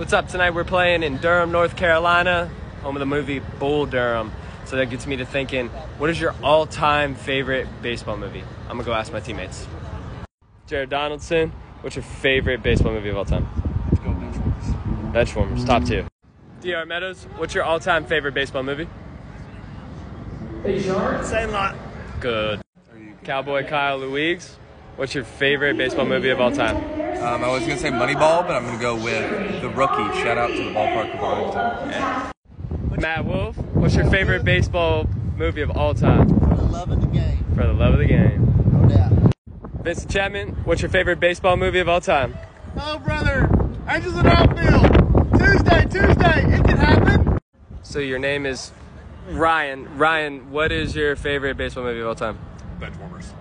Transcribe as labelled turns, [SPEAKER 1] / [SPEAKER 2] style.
[SPEAKER 1] What's up? Tonight we're playing in Durham, North Carolina, home of the movie Bull Durham. So that gets me to thinking, what is your all-time favorite baseball movie? I'm gonna go ask my teammates. Jared Donaldson, what's your favorite baseball movie of all time?
[SPEAKER 2] Let's go Benchwarmers.
[SPEAKER 1] Benchwarmers, top two. Dr. Meadows, what's your all-time favorite baseball movie?
[SPEAKER 3] Sandlot.
[SPEAKER 1] Good. Cowboy Kyle Louise, what's your favorite baseball movie of all time?
[SPEAKER 2] Um, I was gonna say Moneyball, but I'm gonna go with The Rookie. Shout out to the ballpark of Arlington.
[SPEAKER 1] Matt Wolf, what's your favorite baseball movie of all time?
[SPEAKER 3] For the love of the game.
[SPEAKER 1] For the love of the game.
[SPEAKER 3] No doubt.
[SPEAKER 1] Vincent Chapman, what's your favorite baseball movie of all time?
[SPEAKER 3] Oh, brother. Angels in outfield. Tuesday, Tuesday. It can happen.
[SPEAKER 1] So your name is Ryan. Ryan, what is your favorite baseball movie of all time?
[SPEAKER 2] Benchwarmers.